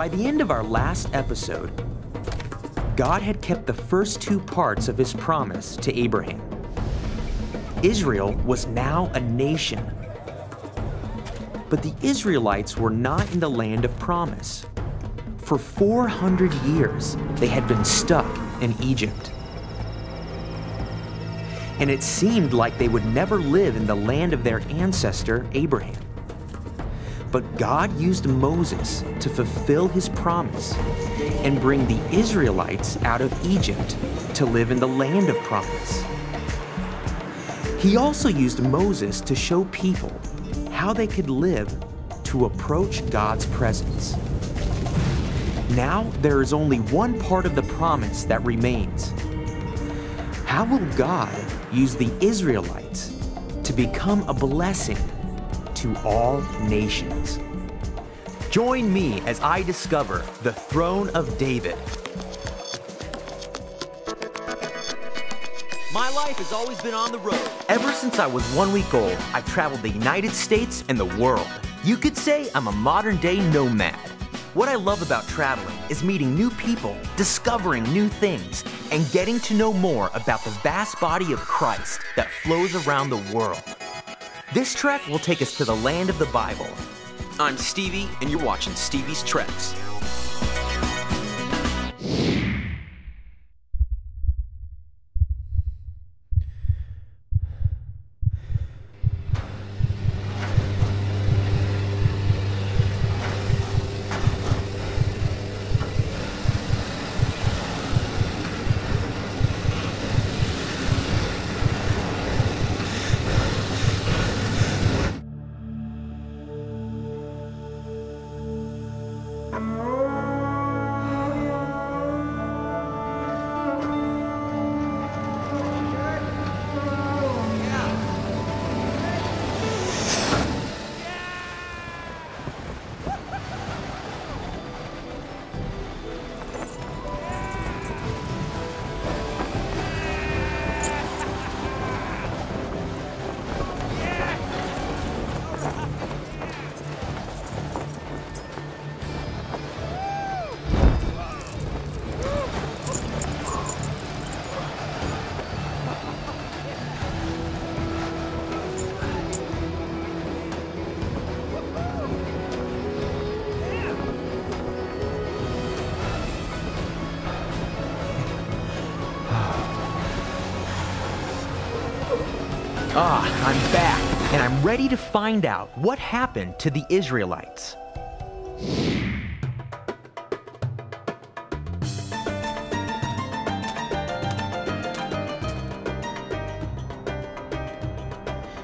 By the end of our last episode, God had kept the first two parts of his promise to Abraham. Israel was now a nation. But the Israelites were not in the land of promise. For 400 years, they had been stuck in Egypt. And it seemed like they would never live in the land of their ancestor, Abraham. But God used Moses to fulfill his promise and bring the Israelites out of Egypt to live in the land of promise. He also used Moses to show people how they could live to approach God's presence. Now there is only one part of the promise that remains. How will God use the Israelites to become a blessing to all nations. Join me as I discover the throne of David. My life has always been on the road. Ever since I was one week old, I've traveled the United States and the world. You could say I'm a modern day nomad. What I love about traveling is meeting new people, discovering new things, and getting to know more about the vast body of Christ that flows around the world. This trek will take us to the land of the Bible. I'm Stevie, and you're watching Stevie's Treks. Ah, I'm back, and I'm ready to find out what happened to the Israelites.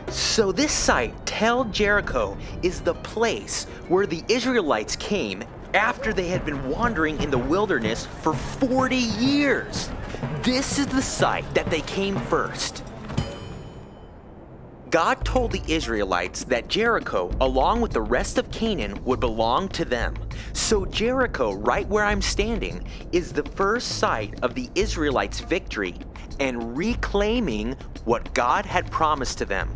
So, this site, Tel Jericho, is the place where the Israelites came after they had been wandering in the wilderness for 40 years. This is the site that they came first. God told the Israelites that Jericho, along with the rest of Canaan, would belong to them. So, Jericho, right where I'm standing, is the first site of the Israelites' victory and reclaiming what God had promised to them.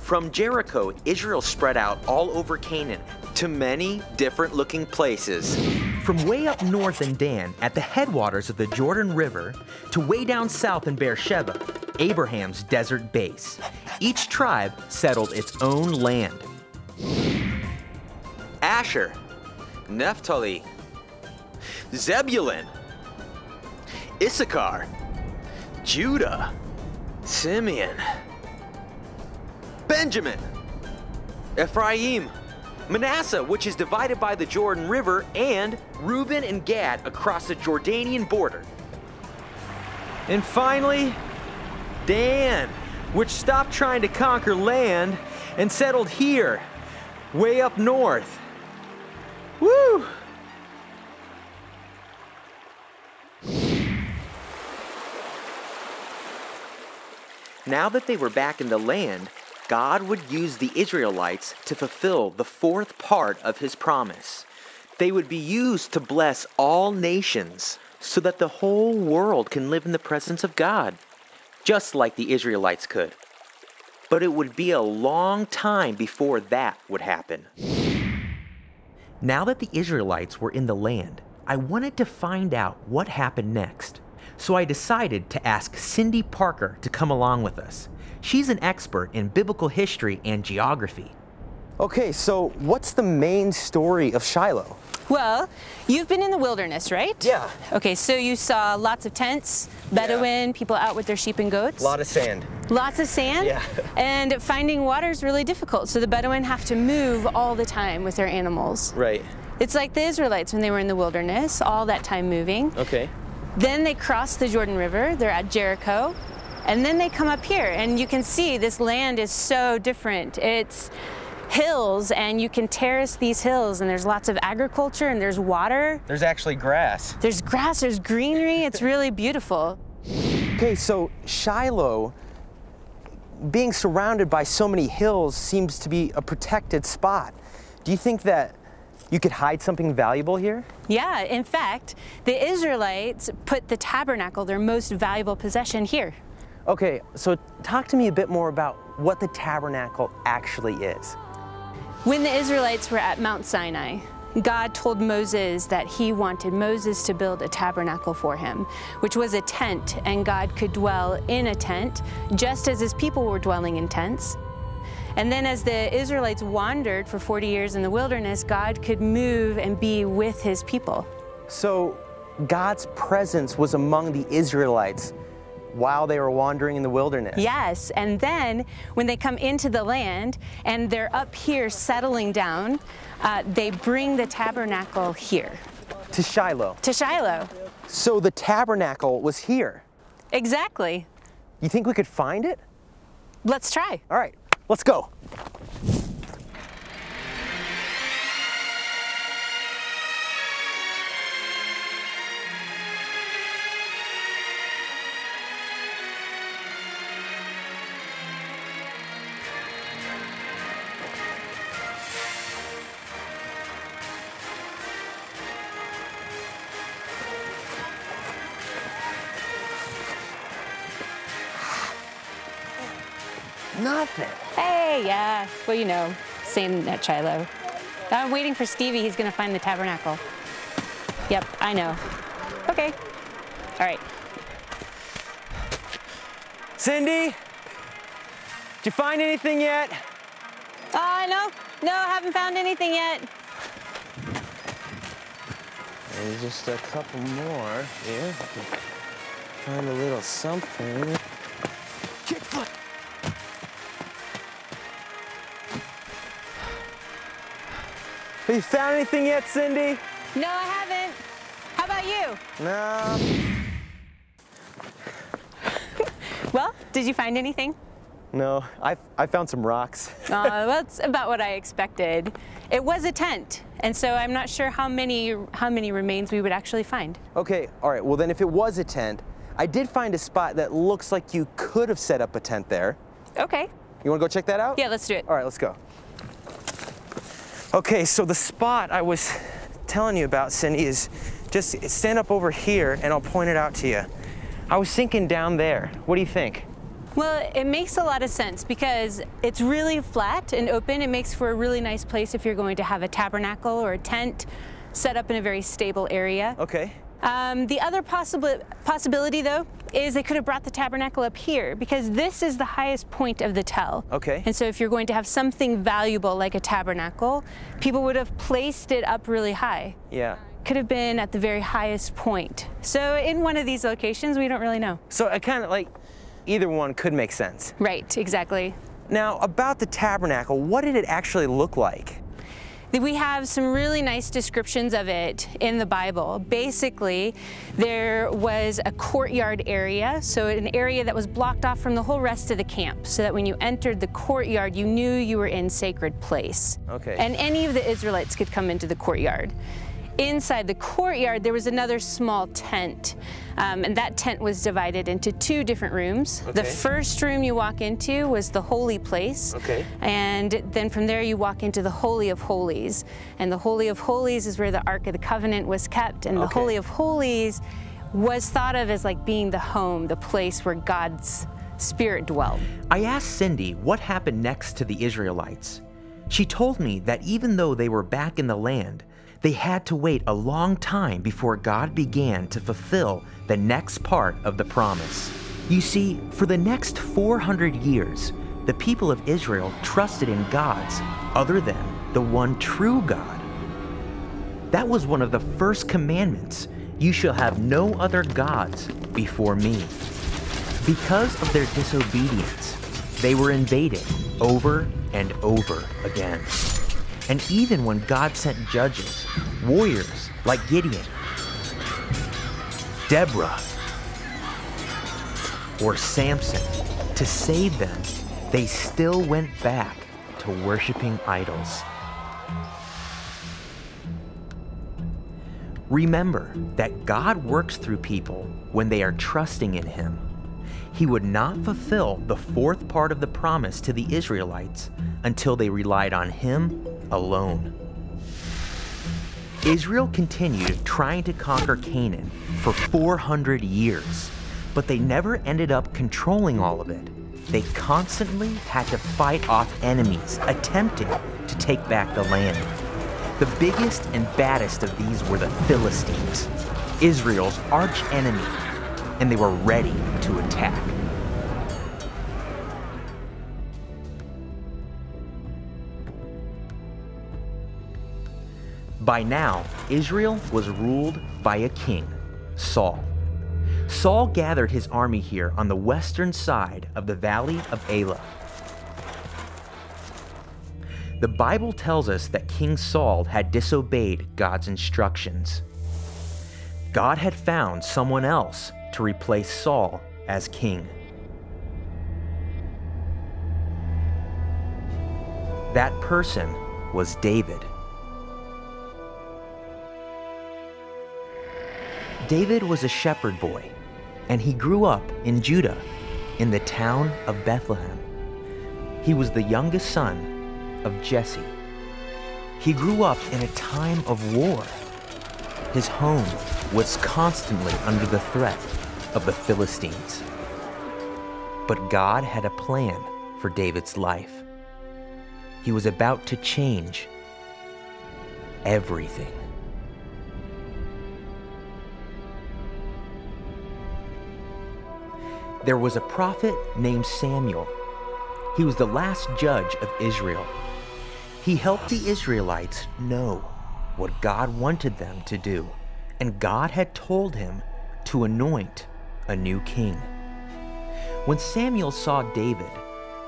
From Jericho, Israel spread out all over Canaan to many different looking places. From way up north in Dan at the headwaters of the Jordan River to way down south in Beersheba, Abraham's desert base. Each tribe settled its own land. Asher, Naphtali, Zebulun, Issachar, Judah, Simeon, Benjamin, Ephraim, Manasseh, which is divided by the Jordan River, and Reuben and Gad across the Jordanian border. And finally, Dan, which stopped trying to conquer land and settled here, way up north. Woo! Now that they were back in the land, God would use the Israelites to fulfill the fourth part of his promise. They would be used to bless all nations so that the whole world can live in the presence of God just like the Israelites could. But it would be a long time before that would happen. Now that the Israelites were in the land, I wanted to find out what happened next. So I decided to ask Cyndi Parker to come along with us. She's an expert in biblical history and geography. Okay, so what's the main story of Shiloh? Well, you've been in the wilderness, right? Yeah. Okay, so you saw lots of tents, Bedouin, people out with their sheep and goats. A lot of sand. Lots of sand. Yeah. and finding water is really difficult. So the Bedouin have to move all the time with their animals. Right. It's like the Israelites when they were in the wilderness, all that time moving. Okay. Then they cross the Jordan River, they're at Jericho, and then they come up here. And you can see this land is so different. It's hills and you can terrace these hills and there's lots of agriculture and there's water. There's actually grass. There's grass, there's greenery. It's really beautiful. Okay, so Shiloh, being surrounded by so many hills, seems to be a protected spot. Do you think that you could hide something valuable here? Yeah, in fact, the Israelites put the tabernacle, their most valuable possession, here. Okay, so talk to me a bit more about what the tabernacle actually is. When the Israelites were at Mount Sinai, God told Moses that he wanted Moses to build a tabernacle for him, which was a tent, and God could dwell in a tent, just as his people were dwelling in tents. And then, as the Israelites wandered for 40 years in the wilderness, God could move and be with his people. So, God's presence was among the Israelites while they were wandering in the wilderness. Yes, and then when they come into the land and they're up here settling down, uh, they bring the tabernacle here. To Shiloh. To Shiloh. So the tabernacle was here. Exactly. You think we could find it? Let's try. All right, let's go. Well, you know, same at Shiloh. I'm waiting for Stevie. He's going to find the tabernacle. Yep, I know. Okay. All right. Cyndi, did you find anything yet? Uh, no, no, haven't found anything yet. There's just a couple more here. Find a little something. Kickflip. Have you found anything yet, Cyndi? No, I haven't. How about you? No. Well, did you find anything? No, I, I found some rocks. uh, that's about what I expected. It was a tent, and so I'm not sure how many how many remains we would actually find. Okay, all right, well then if it was a tent, I did find a spot that looks like you could have set up a tent there. Okay. You wanna go check that out? Yeah, let's do it. All right, let's go. Okay, so the spot I was telling you about, Cyndi, is just stand up over here and I'll point it out to you. I was thinking down there. What do you think? Well, it makes a lot of sense because it's really flat and open. It makes for a really nice place if you're going to have a tabernacle or a tent set up in a very stable area. Okay. Um, the other possible possibility, though, is they could have brought the tabernacle up here because this is the highest point of the tell. Okay. And so, if you're going to have something valuable like a tabernacle, people would have placed it up really high. Yeah. Could have been at the very highest point. So, in one of these locations, we don't really know. So I kind of like either one could make sense. Right, exactly. Now, about the tabernacle, what did it actually look like? We have some really nice descriptions of it in the Bible. Basically, there was a courtyard area, so an area that was blocked off from the whole rest of the camp, so that when you entered the courtyard, you knew you were in sacred place. Okay. And any of the Israelites could come into the courtyard. Inside the courtyard, there was another small tent, um, and that tent was divided into two different rooms. The first room you walk into was the holy place, Okay. and then from there you walk into the Holy of Holies. And the Holy of Holies is where the Ark of the Covenant was kept, and the Okay. Holy of Holies was thought of as like being the home, the place where God's Spirit dwelled. I asked Cyndi what happened next to the Israelites. She told me that even though they were back in the land, They had to wait a long time before God began to fulfill the next part of the promise. You see, for the next 400 years, the people of Israel trusted in gods other than the one true God. That was one of the first commandments you shall have no other gods before me. Because of their disobedience, they were invaded over and over again. And even when God sent judges, warriors like Gideon, Deborah, or Samson to save them, they still went back to worshiping idols. Remember that God works through people when they are trusting in Him. He would not fulfill the fourth part of the promise to the Israelites until they relied on Him alone. Israel continued trying to conquer Canaan for 400 years, but they never ended up controlling all of it. They constantly had to fight off enemies attempting to take back the land. The biggest and baddest of these were the Philistines, Israel's arch enemy, and they were ready to attack. By now, Israel was ruled by a king, Saul. Saul gathered his army here on the western side of the valley of Elah. The Bible tells us that King Saul had disobeyed God's instructions. God had found someone else to replace Saul as king. That person was David. David was a shepherd boy, and he grew up in Judah, in the town of Bethlehem. He was the youngest son of Jesse. He grew up in a time of war. His home was constantly under the threat of the Philistines. But God had a plan for David's life. He was about to change everything. There was a prophet named Samuel. He was the last judge of Israel. He helped the Israelites know what God wanted them to do, and God had told him to anoint a new king. When Samuel saw David,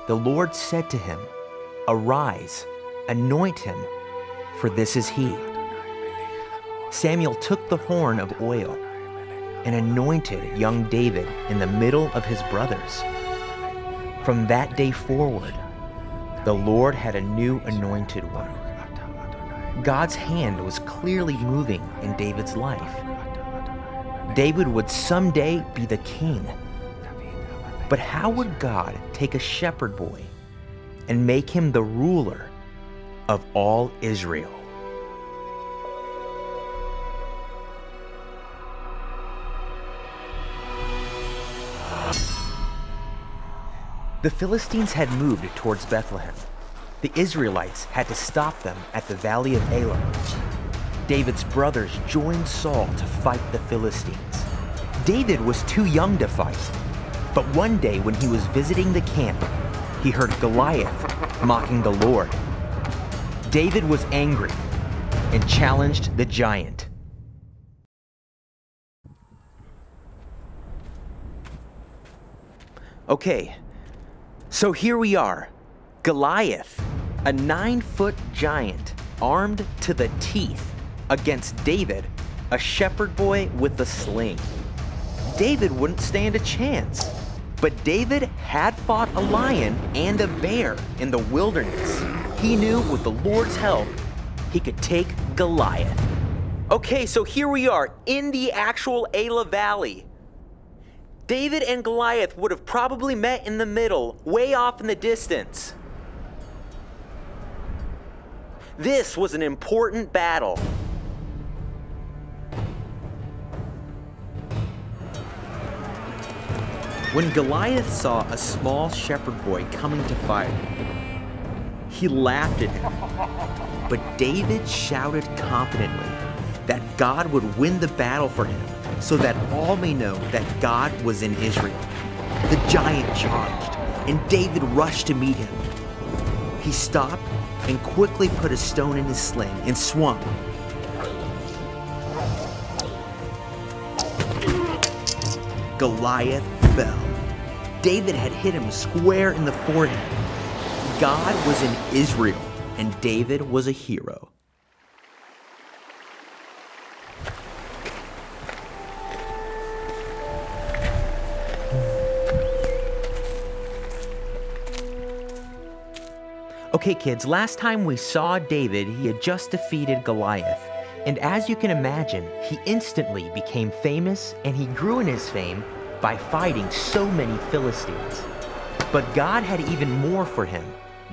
the Lord said to him, Arise, anoint him, for this is he. Samuel took the horn of oil and anointed young David in the middle of his brothers. From that day forward, the Lord had a new anointed one. God's hand was clearly moving in David's life. David would someday be the king. But how would God take a shepherd boy and make him the ruler of all Israel? The Philistines had moved towards Bethlehem. The Israelites had to stop them at the valley of Elah. David's brothers joined Saul to fight the Philistines. David was too young to fight, but one day when he was visiting the camp, he heard Goliath mocking the Lord. David was angry and challenged the giant. Okay, so here we are Goliath, a nine foot giant armed to the teeth, against David, a shepherd boy with a sling. David wouldn't stand a chance. But David had fought a lion and a bear in the wilderness. He knew with the Lord's help, he could take Goliath. Okay, so here we are in the actual Elah Valley. David and Goliath would have probably met in the middle, way off in the distance. This was an important battle. When Goliath saw a small shepherd boy coming to fight, He laughed at him. But David shouted confidently that God would win the battle for him so that all may know that God was in Israel. The giant charged, and David rushed to meet him. He stopped and quickly put a stone in his sling and swung. Goliath fell. David had hit him square in the forehead. God was in Israel, and David was a hero. Okay, kids, last time we saw David, he had just defeated Goliath. And as you can imagine, he instantly became famous and he grew in his fame by fighting so many Philistines. But God had even more for him.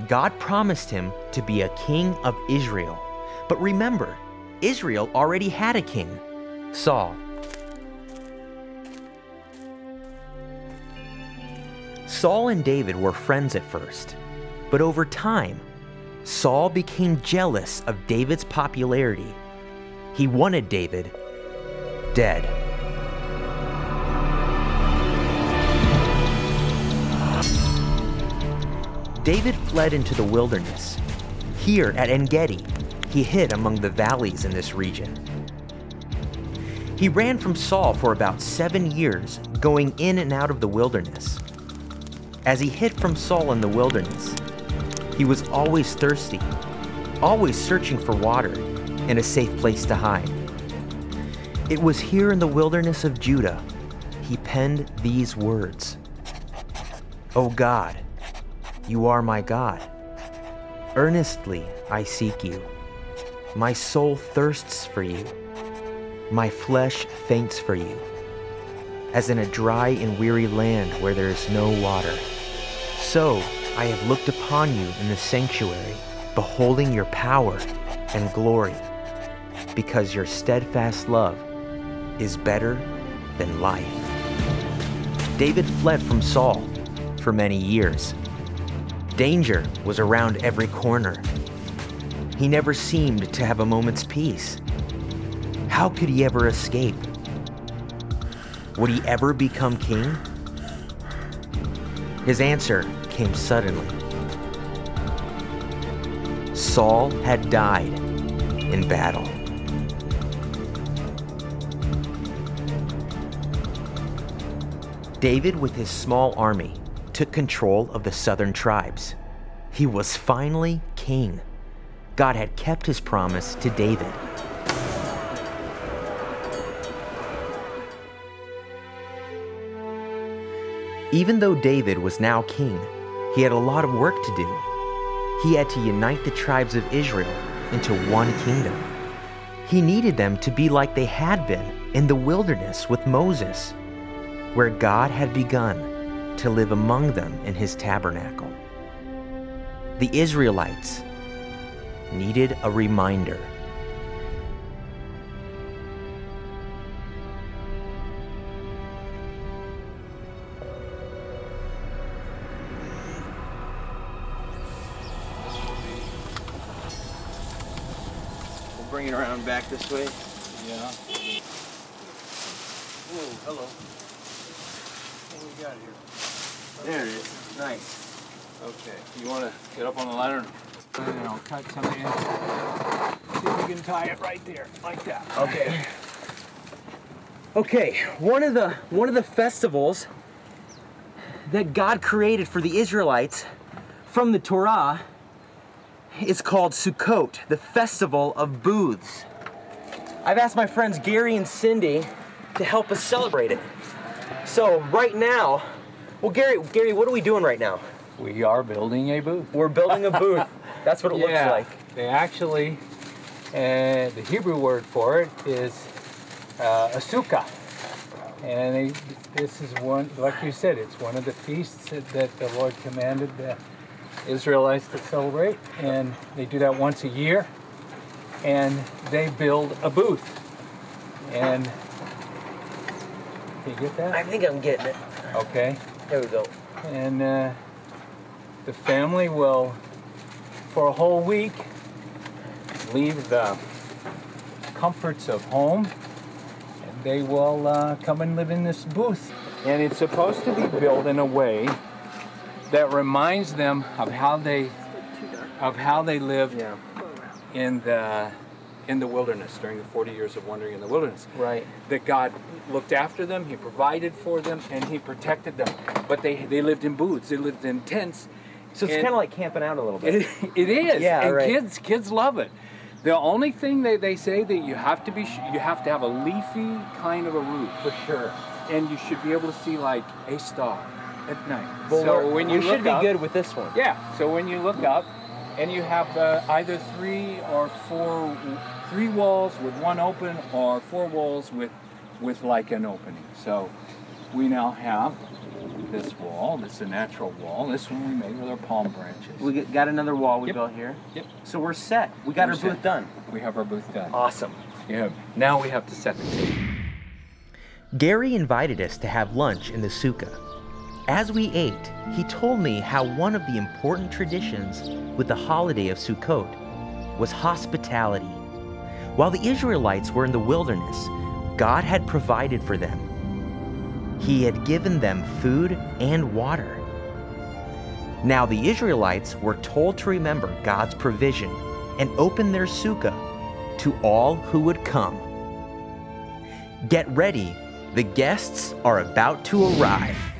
God promised him to be a king of Israel. But remember, Israel already had a king, Saul. Saul and David were friends at first. But over time, Saul became jealous of David's popularity. He wanted David dead. David fled into the wilderness. Here at En Gedi, he hid among the valleys in this region. He ran from Saul for about seven years, going in and out of the wilderness. As he hid from Saul in the wilderness, he was always thirsty, always searching for water and a safe place to hide. It was here in the wilderness of Judah he penned these words O God, you are my God. Earnestly I seek you. My soul thirsts for you. My flesh faints for you, as in a dry and weary land where there is no water. So I have looked upon you in the sanctuary, beholding your power and glory, because your steadfast love is better than life. David fled from Saul for many years. Danger was around every corner. He never seemed to have a moment's peace. How could he ever escape? Would he ever become king? His answer came suddenly. Saul had died in battle. David, with his small army, took control of the southern tribes. He was finally king. God had kept his promise to David. Even though David was now king, he had a lot of work to do. He had to unite the tribes of Israel into one kingdom. He needed them to be like they had been in the wilderness with Moses, where God had begun to live among them in his tabernacle. The Israelites needed a reminder. Bring it around back this way. Yeah. Whoa, hello. What we got here? There it is. Nice. Okay. You want to get up on the ladder and I'll cut something in. See if we can tie it right there, like that. Okay. Okay, one of the one of the festivals that God created for the Israelites from the Torah is called Sukkot, the festival of booths. I've asked my friends Gary and Cyndi to help us celebrate it. So right now, well Gary, Gary, what are we doing right now? We are building a booth. We're building a booth. That's what it yeah. looks like. They actually, uh, the Hebrew word for it is uh, a sukkah. And they, this is one, like you said, it's one of the feasts that, that the Lord commanded the Israelites to celebrate. And they do that once a year. And they build a booth. And you get that? I think I'm getting it. Okay. There we go. And uh, the family will for a whole week, leave the comforts of home, and they will uh, come and live in this booth. And it's supposed to be built in a way that reminds them of how they of how they lived Yeah. in the in the wilderness during the 40 years of wandering in the wilderness. Right. That God looked after them, He provided for them, and He protected them. But they they lived in booths, they lived in tents. So it's kind of like camping out a little bit. It, it is, Yeah, and right. kids kids love it. The only thing they, they say that you have to be you have to have a leafy kind of a roof For sure. and you should be able to see like a star at night. Well, so when you we look should be up- good with this one. Yeah. So when you look up, and you have uh, either three or four, three walls with one open, or four walls with with like an opening. So we now have this wall. This is a natural wall. This one we made with our palm branches. We got another wall we Yep. built here. Yep. So we're set. We got We're our set. booth done. We have our booth done. Awesome. Yeah. Now we have to set the table. Gary invited us to have lunch in the sukkah. As we ate, he told me how one of the important traditions with the holiday of Sukkot was hospitality. While the Israelites were in the wilderness, God had provided for them. He had given them food and water. Now the Israelites were told to remember God's provision and open their sukkah to all who would come. Get ready, the guests are about to arrive.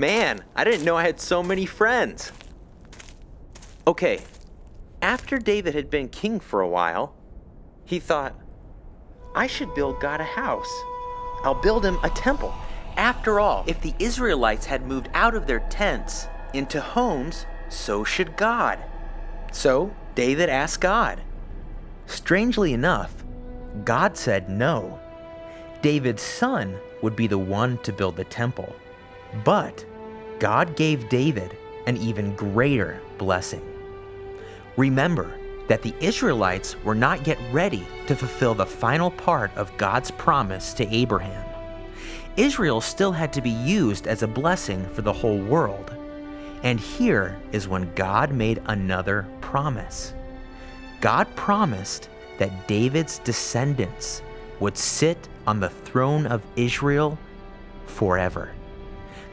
Man, I didn't know I had so many friends. Okay, after David had been king for a while, he thought, I should build God a house. I'll build him a temple. After all, if the Israelites had moved out of their tents into homes, so should God. So David asked God. Strangely enough, God said no. David's son would be the one to build the temple. But God gave David an even greater blessing. Remember that the Israelites were not yet ready to fulfill the final part of God's promise to Abraham. Israel still had to be used as a blessing for the whole world. And here is when God made another promise. God promised that David's descendants would sit on the throne of Israel forever.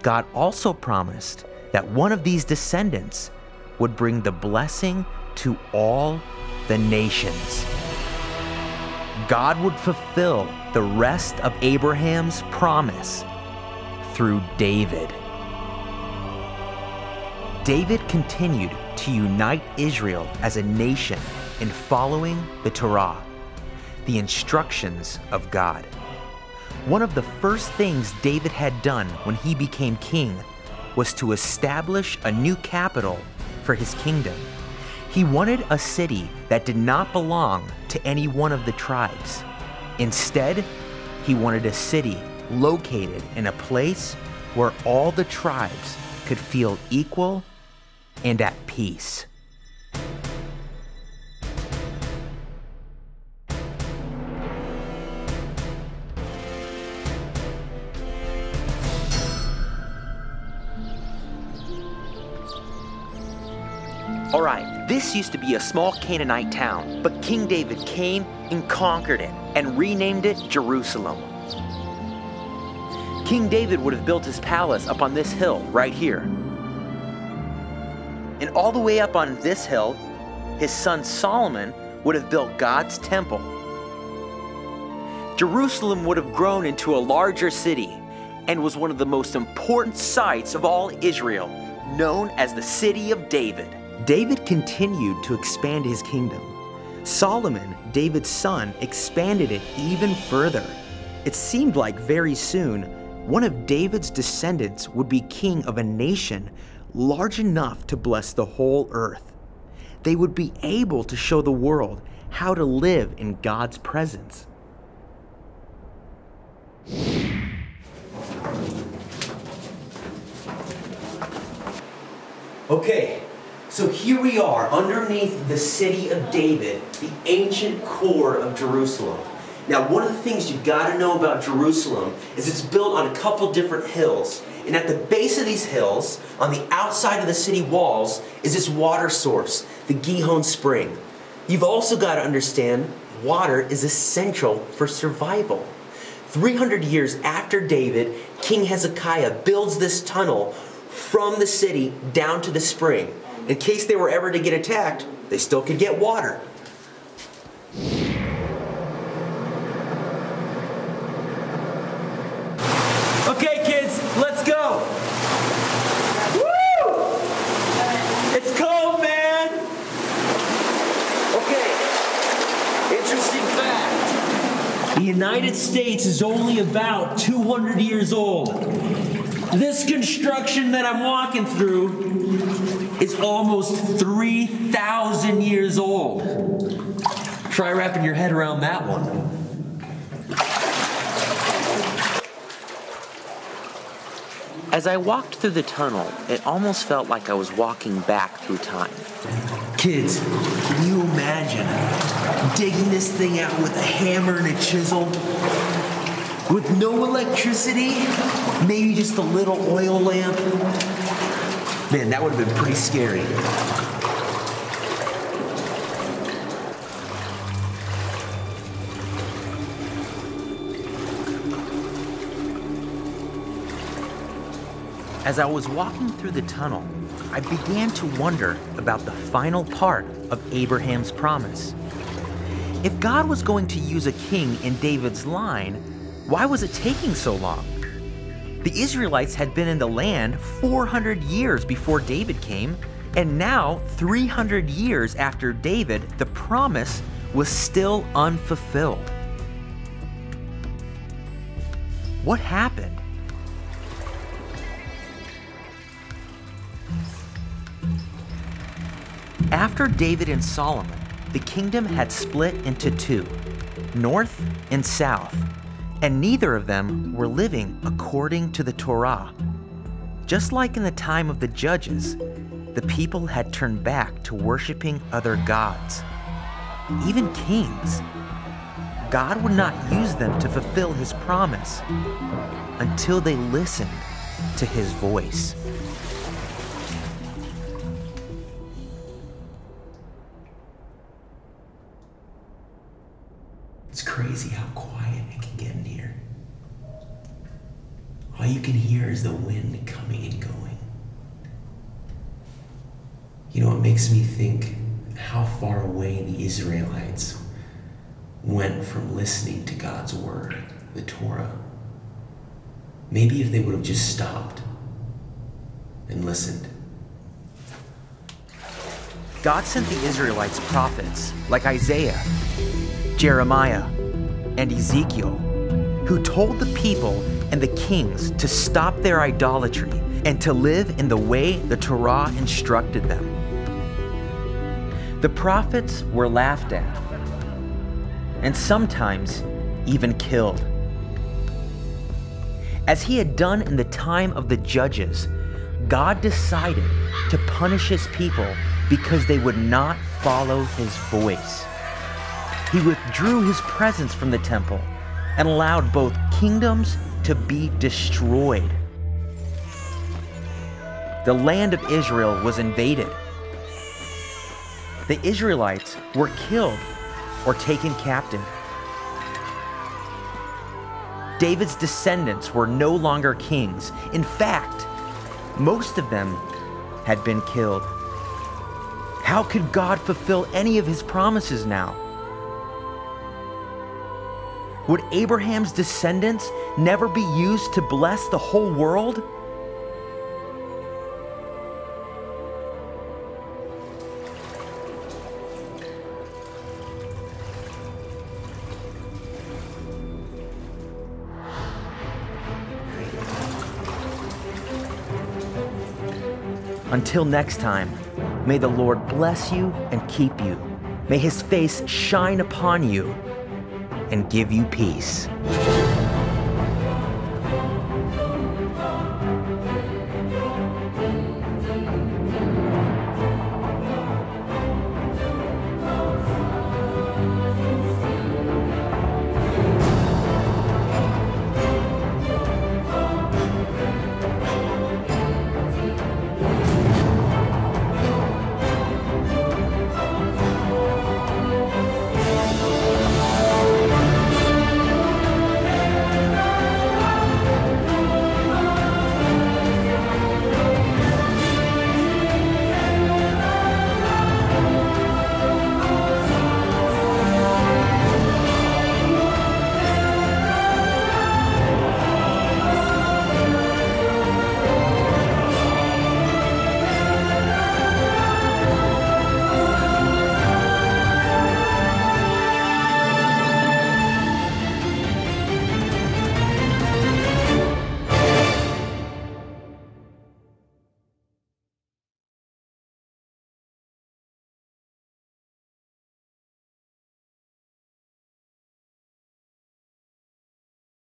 God also promised that one of these descendants would bring the blessing to all the nations. God would fulfill the rest of Abraham's promise through David. David continued to unite Israel as a nation in following the Torah, the instructions of God. One of the first things David had done when he became king was to establish a new capital for his kingdom. He wanted a city that did not belong to any one of the tribes. Instead, he wanted a city located in a place where all the tribes could feel equal and at peace. All right, this used to be a small Canaanite town, but King David came and conquered it and renamed it Jerusalem. King David would have built his palace up on this hill right here. And all the way up on this hill, his son Solomon would have built God's temple. Jerusalem would have grown into a larger city and was one of the most important sites of all Israel, known as the City of David. David continued to expand his kingdom. Solomon, David's son, expanded it even further. It seemed like very soon one of David's descendants would be king of a nation large enough to bless the whole earth. They would be able to show the world how to live in God's presence. Okay, so here we are underneath the city of David, the ancient core of Jerusalem. Now, one of the things you've got to know about Jerusalem is it's built on a couple different hills. And at the base of these hills, on the outside of the city walls, is this water source, the Gihon Spring. You've also got to understand water is essential for survival. 300 years after David, King Hezekiah builds this tunnel from the city down to the spring. In case they were ever to get attacked, they still could get water. Okay, kids, let's go. Woo! It's cold, man. Okay, interesting fact. The United States is only about 200 years old. This construction that I'm walking through is almost 3,000 years old. Try wrapping your head around that one. As I walked through the tunnel, it almost felt like I was walking back through time. Kids, can you imagine digging this thing out with a hammer and a chisel? With no electricity? Maybe just a little oil lamp? Man, that would have been pretty scary. As I was walking through the tunnel, I began to wonder about the final part of Abraham's promise. If God was going to use a king in David's line, why was it taking so long? The Israelites had been in the land 400 years before David came, and now, 300 years after David, the promise was still unfulfilled. What happened? After David and Solomon, the kingdom had split into two north and south, and neither of them were living according to the Torah. Just like in the time of the judges, the people had turned back to worshiping other gods, even kings. God would not use them to fulfill his promise until they listened to his voice. All you can hear is the wind coming and going. You know, it makes me think how far away the Israelites went from listening to God's word, the Torah. Maybe if they would have just stopped and listened. God sent the Israelites prophets like Isaiah, Jeremiah, and Ezekiel, who told the people and the kings to stop their idolatry and to live in the way the Torah instructed them. The prophets were laughed at and sometimes even killed. As he had done in the time of the judges, God decided to punish his people because they would not follow his voice. He withdrew his presence from the temple and allowed both kingdoms to be destroyed. The land of Israel was invaded. The Israelites were killed or taken captive. David's descendants were no longer kings. In fact, most of them had been killed. How could God fulfill any of his promises now? Would Abraham's descendants never be used to bless the whole world? Until next time, may the Lord bless you and keep you. May his face shine upon you and give you peace.